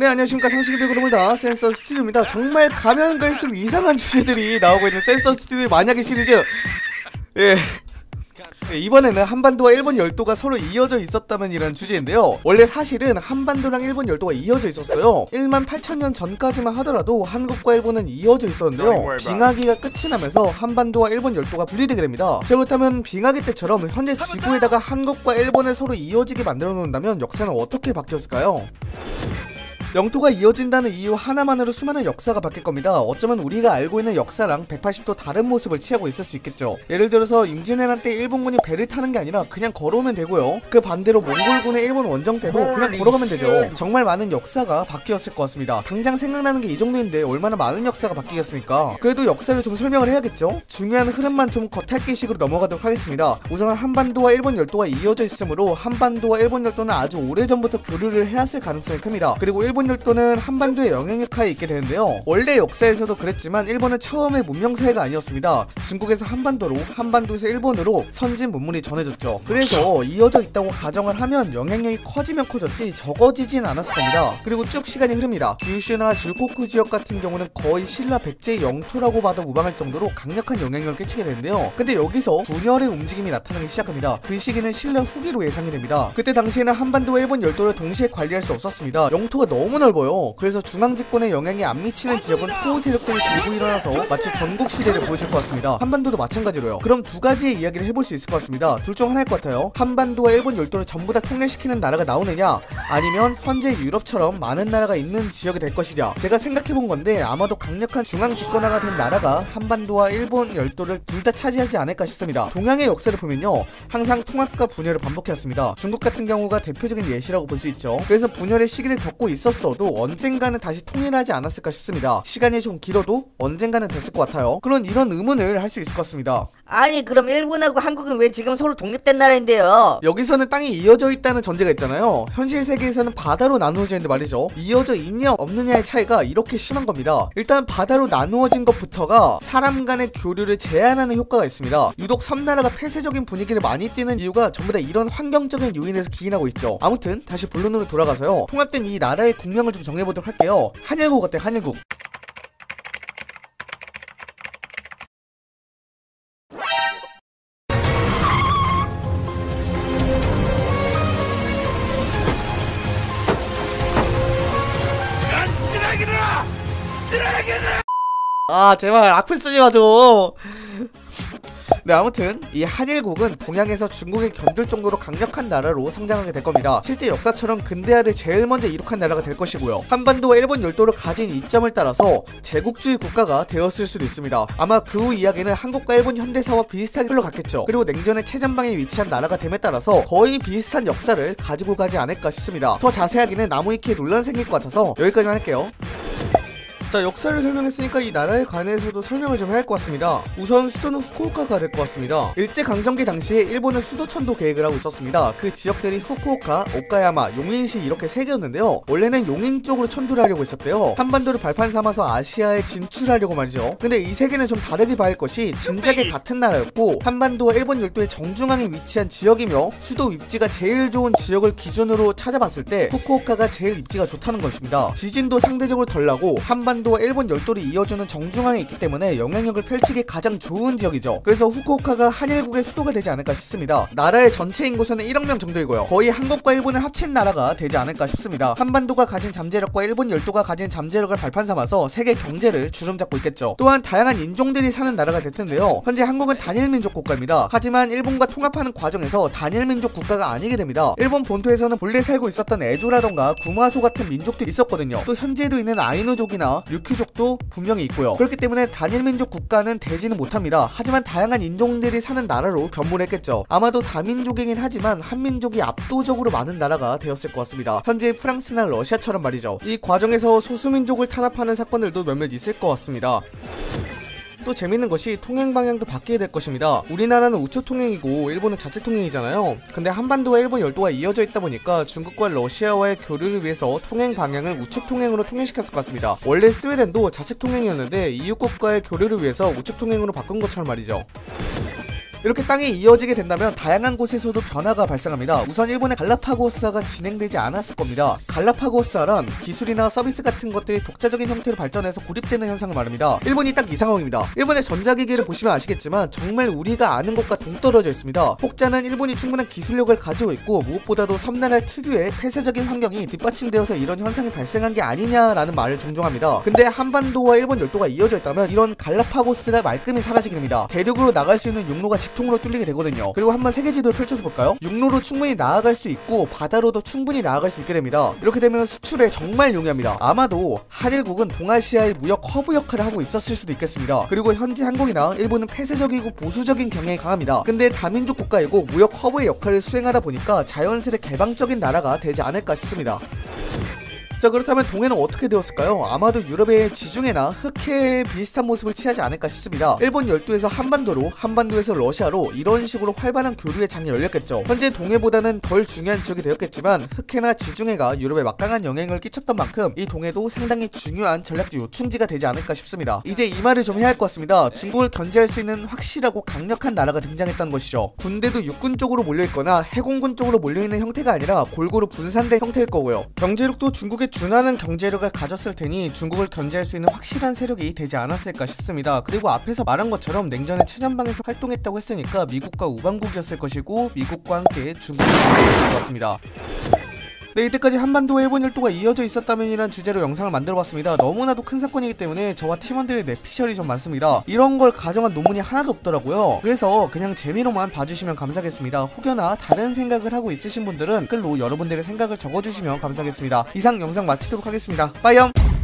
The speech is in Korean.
네 안녕하십니까. 상식의 비그룹니다 센서 스튜디오입니다. 정말 가면 갈수록 이상한 주제들이 나오고 있는 센서 스튜디오 만약의 시리즈. 예. 네, 이번에는 한반도와 일본 열도가 서로 이어져 있었다면 이라는 주제인데요. 원래 사실은 한반도랑 일본 열도가 이어져 있었어요. 1만 8천년 전까지만 하더라도 한국과 일본은 이어져 있었는데요. 빙하기가 끝이 나면서 한반도와 일본 열도가 분리되게 됩니다. 자 그렇다면 빙하기 때처럼 현재 지구에다가 한국과 일본을 서로 이어지게 만들어 놓는다면 역사는 어떻게 바뀌었을까요? 영토가 이어진다는 이유 하나만으로 수많은 역사가 바뀔 겁니다. 어쩌면 우리가 알고 있는 역사랑 180도 다른 모습을 취하고 있을 수 있겠죠. 예를 들어서 임진왜란 때 일본군이 배를 타는 게 아니라 그냥 걸어오면 되고요. 그 반대로 몽골군의 일본 원정 때도 그냥 걸어가면 되죠. 정말 많은 역사가 바뀌었을 것 같습니다. 당장 생각나는 게 이 정도인데 얼마나 많은 역사가 바뀌겠습니까? 그래도 역사를 좀 설명을 해야겠죠? 중요한 흐름만 좀 겉핥기식으로 넘어가도록 하겠습니다. 우선 한반도와 일본 열도가 이어져 있으므로 한반도와 일본 열도는 아주 오래전부터 교류를 해왔을 가능성이 큽니다. 그리고 일본 열도는 한반도의 영향력 하에 있게 되는데요. 원래 역사에서도 그랬지만 일본은 처음에 문명 사회가 아니었습니다. 중국에서 한반도로, 한반도에서 일본으로 선진 문물이 전해졌죠. 그래서 이어져 있다고 가정을 하면 영향력이 커지면 커졌지 적어지진 않았을 겁니다. 그리고 쭉 시간이 흐릅니다. 규슈나 줄코쿠 지역 같은 경우는 거의 신라 백제의 영토라고 봐도 무방할 정도로 강력한 영향력을 끼치게 되는데요. 근데 여기서 분열의 움직임이 나타나기 시작합니다. 그 시기는 신라 후기로 예상이 됩니다. 그때 당시에는 한반도와 일본 열도를 동시에 관리할 수 없었습니다. 영토가 너무 넓어요. 그래서 중앙 집권에 영향이 안 미치는 지역은 토호 세력들이 들고 일어나서 마치 전국 시대를 보여줄 것 같습니다. 한반도도 마찬가지로요. 그럼 두 가지의 이야기를 해볼 수 있을 것 같습니다. 둘 중 하나일 것 같아요. 한반도와 일본 열도를 전부 다 통일시키는 나라가 나오느냐 아니면 현재 유럽처럼 많은 나라가 있는 지역이 될 것이냐 제가 생각해본 건데 아마도 강력한 중앙 집권화가 된 나라가 한반도와 일본 열도를 둘 다 차지하지 않을까 싶습니다. 동양의 역사를 보면요 항상 통합과 분열을 반복해왔습니다. 중국 같은 경우가 대표적인 예시라고 볼 수 있죠. 그래서 분열의 시기를 겪고 있었 어도 언젠가는 다시 통일하지 않았을까 싶습니다. 시간이 좀 길어도 언젠가는 됐을 것 같아요. 그런 이런 의문을 할 수 있을 것 같습니다. 아니 그럼 일본하고 한국은 왜 지금 서로 독립된 나라인데요? 여기서는 땅이 이어져 있다는 전제가 있잖아요. 현실 세계에서는 바다로 나누어져 있는데 말이죠. 이어져 있냐 없느냐의 차이가 이렇게 심한 겁니다. 일단 바다로 나누어진 것부터가 사람 간의 교류를 제한하는 효과가 있습니다. 유독 섬나라가 폐쇄적인 분위기를 많이 띠는 이유가 전부 다 이런 환경적인 요인에서 기인하고 있죠. 아무튼 다시 본론으로 돌아가서요. 통합된 이 나라의 국 명을 좀 정해보도록 할게요. 한일국 어때 한일국? 아 제발 악플 쓰지 마줘 네 아무튼 이 한일국은 동양에서 중국에 견딜 정도로 강력한 나라로 성장하게 될 겁니다. 실제 역사처럼 근대화를 제일 먼저 이룩한 나라가 될 것이고요. 한반도와 일본 열도를 가진 이점을 따라서 제국주의 국가가 되었을 수도 있습니다. 아마 그 후 이야기는 한국과 일본 현대사와 비슷하게 흘러갔겠죠. 그리고 냉전의 최전방에 위치한 나라가 됨에 따라서 거의 비슷한 역사를 가지고 가지 않을까 싶습니다. 더 자세하게는 나무위키에 논란 생길 것 같아서 여기까지만 할게요 자 역사를 설명했으니까 이 나라에 관해서도 설명을 좀 해야 할 것 같습니다. 우선 수도는 후쿠오카가 될 것 같습니다. 일제강점기 당시에 일본은 수도천도 계획을 하고 있었습니다. 그 지역들이 후쿠오카, 오카야마, 용인시 이렇게 세 개였는데요. 원래는 용인 쪽으로 천도를 하려고 했었대요. 한반도를 발판 삼아서 아시아에 진출하려고 말이죠. 근데 이 세 개는 좀 다르게 봐야 할 것이 진작에 같은 나라였고 한반도와 일본 열도의 정중앙에 위치한 지역이며 수도 입지가 제일 좋은 지역을 기준으로 찾아봤을 때 후쿠오카가 제일 입지가 좋다는 것입니다. 지진도 상대적으로 덜 나고 한반 한반도와 일본 열도를 이어주는 정중앙에 있기 때문에 영향력을 펼치기 가장 좋은 지역이죠. 그래서 후쿠오카가 한일국의 수도가 되지 않을까 싶습니다. 나라의 전체 인구수는 1억 명 정도이고요. 거의 한국과 일본을 합친 나라가 되지 않을까 싶습니다. 한반도가 가진 잠재력과 일본 열도가 가진 잠재력을 발판 삼아서 세계 경제를 주름잡고 있겠죠. 또한 다양한 인종들이 사는 나라가 될 텐데요. 현재 한국은 단일민족 국가입니다. 하지만 일본과 통합하는 과정에서 단일민족 국가가 아니게 됩니다. 일본 본토에서는 본래 살고 있었던 에조라던가 구마소 같은 민족들이 있었거든요. 또 현재도 있는 아이누족이나 류큐족도 분명히 있고요. 그렇기 때문에 단일 민족 국가는 되지는 못합니다. 하지만 다양한 인종들이 사는 나라로 변모했겠죠. 아마도 다민족이긴 하지만 한민족이 압도적으로 많은 나라가 되었을 것 같습니다. 현재 프랑스나 러시아처럼 말이죠. 이 과정에서 소수민족을 탄압하는 사건들도 몇몇 있을 것 같습니다. 또 재밌는 것이 통행 방향도 바뀌게 될 것입니다. 우리나라는 우측 통행이고 일본은 좌측 통행이잖아요. 근데 한반도와 일본 열도가 이어져 있다 보니까 중국과 러시아와의 교류를 위해서 통행 방향을 우측 통행으로 통일시켰을 것 같습니다. 원래 스웨덴도 좌측 통행이었는데 이웃 국가의 교류를 위해서 우측 통행으로 바꾼 것처럼 말이죠. 이렇게 땅에 이어지게 된다면 다양한 곳에서도 변화가 발생합니다. 우선 일본의 갈라파고스화가 진행되지 않았을 겁니다. 갈라파고스화란 기술이나 서비스 같은 것들이 독자적인 형태로 발전해서 고립되는 현상을 말합니다. 일본이 딱 이 상황입니다. 일본의 전자기기를 보시면 아시겠지만 정말 우리가 아는 것과 동떨어져 있습니다. 혹자는 일본이 충분한 기술력을 가지고 있고 무엇보다도 섬나라 특유의 폐쇄적인 환경이 뒷받침되어서 이런 현상이 발생한 게 아니냐라는 말을 종종 합니다. 근데 한반도와 일본 열도가 이어져 있다면 이런 갈라파고스가 말끔히 사라지게 됩니다. 대륙으로 나갈 수 있는 육로가 직통으로 뚫리게 되거든요. 그리고 한번 세계 지도를 펼쳐서 볼까요? 육로로 충분히 나아갈 수 있고 바다로도 충분히 나아갈 수 있게 됩니다. 이렇게 되면 수출에 정말 용이합니다. 아마도 한일국은 동아시아의 무역 허브 역할을 하고 있었을 수도 있겠습니다. 그리고 현재 한국이나 일본은 폐쇄적이고 보수적인 경향이 강합니다. 근데 다민족 국가이고 무역 허브의 역할을 수행하다 보니까 자연스레 개방적인 나라가 되지 않을까 싶습니다. 자 그렇다면 동해는 어떻게 되었을까요? 아마도 유럽의 지중해나 흑해에 비슷한 모습을 취하지 않을까 싶습니다. 일본 열도에서 한반도로, 한반도에서 러시아로 이런 식으로 활발한 교류의 장이 열렸겠죠. 현재 동해보다는 덜 중요한 지역이 되었겠지만 흑해나 지중해가 유럽에 막강한 영향을 끼쳤던 만큼 이 동해도 상당히 중요한 전략적 요충지가 되지 않을까 싶습니다. 이제 이 말을 좀 해야 할 것 같습니다. 중국을 견제할 수 있는 확실하고 강력한 나라가 등장했다는 것이죠. 군대도 육군 쪽으로 몰려있거나 해공군 쪽으로 몰려있는 형태가 아니라 골고루 분산된 형태일 거고요. 경제력도 중국의 준하는 경제력을 가졌을 테니 중국을 견제할 수 있는 확실한 세력이 되지 않았을까 싶습니다. 그리고 앞에서 말한 것처럼 냉전의 최전방에서 활동했다고 했으니까 미국과 우방국이었을 것이고 미국과 함께 중국을 견제했을 것 같습니다. 네 이때까지 한반도와 일본 열도가 이어져 있었다면 이란 주제로 영상을 만들어봤습니다. 너무나도 큰 사건이기 때문에 저와 팀원들의 뇌피셜이 좀 많습니다. 이런 걸 가정한 논문이 하나도 없더라고요. 그래서 그냥 재미로만 봐주시면 감사하겠습니다. 혹여나 다른 생각을 하고 있으신 분들은 댓글로 여러분들의 생각을 적어주시면 감사하겠습니다. 이상 영상 마치도록 하겠습니다. 빠이염!